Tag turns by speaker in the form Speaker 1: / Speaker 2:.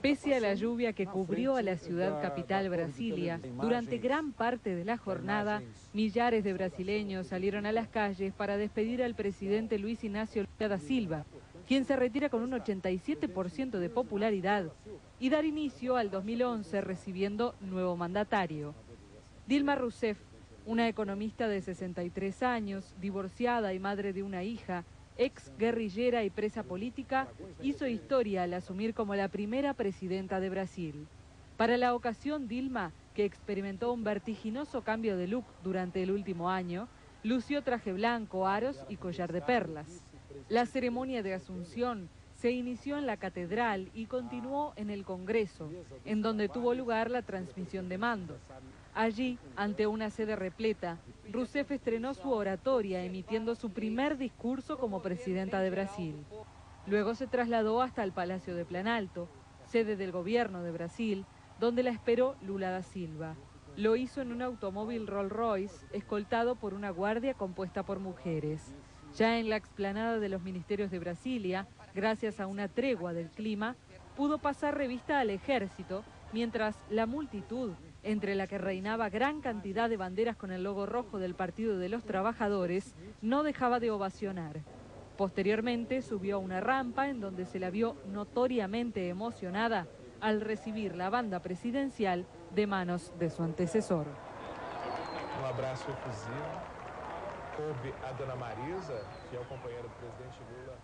Speaker 1: Pese a la lluvia que cubrió a la ciudad capital Brasilia, durante gran parte de la jornada, millares de brasileños salieron a las calles para despedir al presidente Luis Ignacio Lula da Silva, quien se retira con un 87% de popularidad, y dar inicio al 2011 recibiendo nuevo mandatario. Dilma Rousseff, una economista de 63 años, divorciada y madre de una hija, ex guerrillera y presa política, hizo historia al asumir como la primera presidenta de Brasil. Para la ocasión, Dilma, que experimentó un vertiginoso cambio de look durante el último año, lució traje blanco, aros y collar de perlas. La ceremonia de asunción se inició en la catedral y continuó en el Congreso, en donde tuvo lugar la transmisión de mando. Allí, ante una sede repleta, Rousseff estrenó su oratoria emitiendo su primer discurso como presidenta de Brasil. Luego se trasladó hasta el Palacio de Planalto, sede del gobierno de Brasil, donde la esperó Lula da Silva. Lo hizo en un automóvil Rolls Royce, escoltado por una guardia compuesta por mujeres. Ya en la explanada de los ministerios de Brasilia, gracias a una tregua del clima, pudo pasar revista al ejército, mientras la multitud entre la que reinaba gran cantidad de banderas con el logo rojo del Partido de los Trabajadores, no dejaba de ovacionar. Posteriormente subió a una rampa en donde se la vio notoriamente emocionada al recibir la banda presidencial de manos de su antecesor.
Speaker 2: Un abrazo efusivo. Coube a dona Marisa, que é o companheiro do presidente Lula.